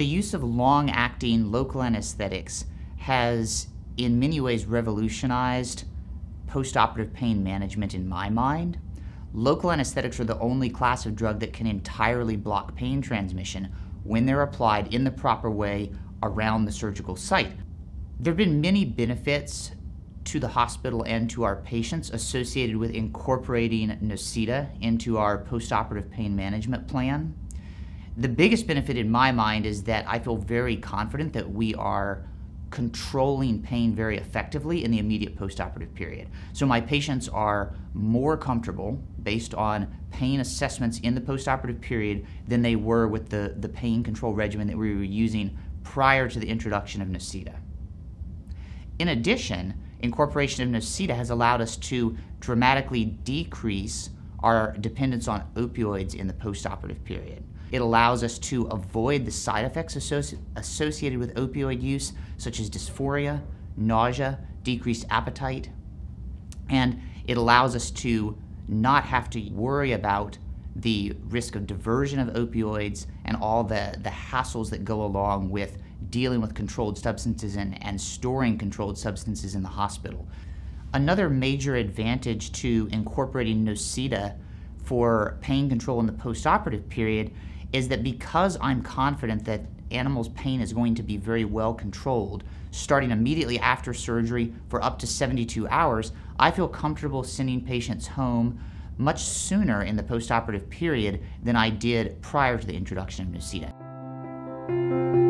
The use of long acting local anesthetics has, in many ways, revolutionized postoperative pain management in my mind. Local anesthetics are the only class of drug that can entirely block pain transmission when they're applied in the proper way around the surgical site. There have been many benefits to the hospital and to our patients associated with incorporating Nocita into our postoperative pain management plan. The biggest benefit in my mind is that I feel very confident that we are controlling pain very effectively in the immediate postoperative period. So my patients are more comfortable based on pain assessments in the postoperative period than they were with the, the pain control regimen that we were using prior to the introduction of Nocita. In addition, incorporation of Nocita has allowed us to dramatically decrease our dependence on opioids in the postoperative period. It allows us to avoid the side effects associ associated with opioid use, such as dysphoria, nausea, decreased appetite, and it allows us to not have to worry about the risk of diversion of opioids and all the, the hassles that go along with dealing with controlled substances and, and storing controlled substances in the hospital. Another major advantage to incorporating Nocita for pain control in the postoperative period is that because I'm confident that animals' pain is going to be very well controlled, starting immediately after surgery for up to 72 hours, I feel comfortable sending patients home much sooner in the postoperative period than I did prior to the introduction of Nocita.